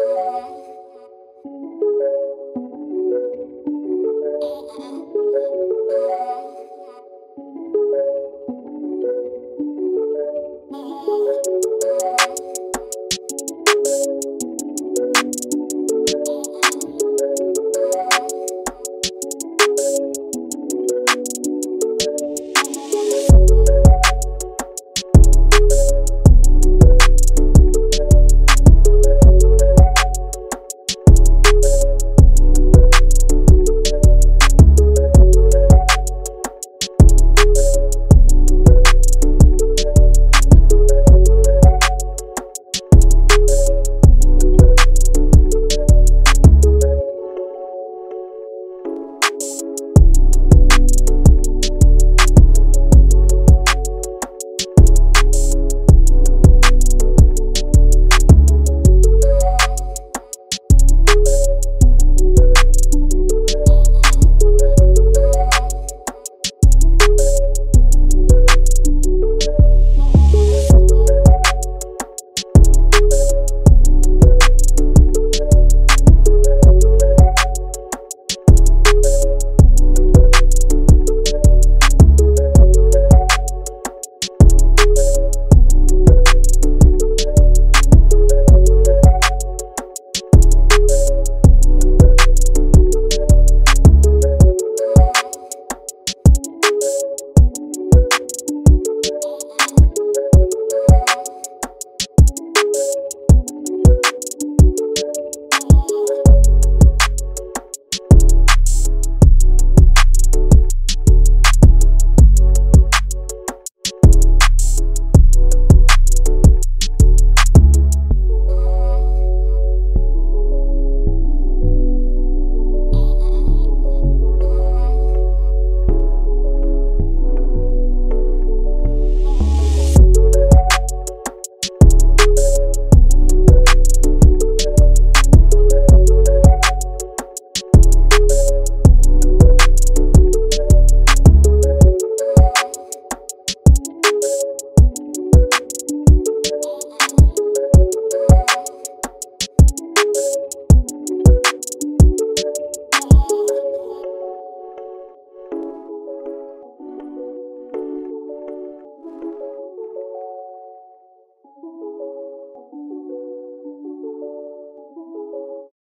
Uh-huh.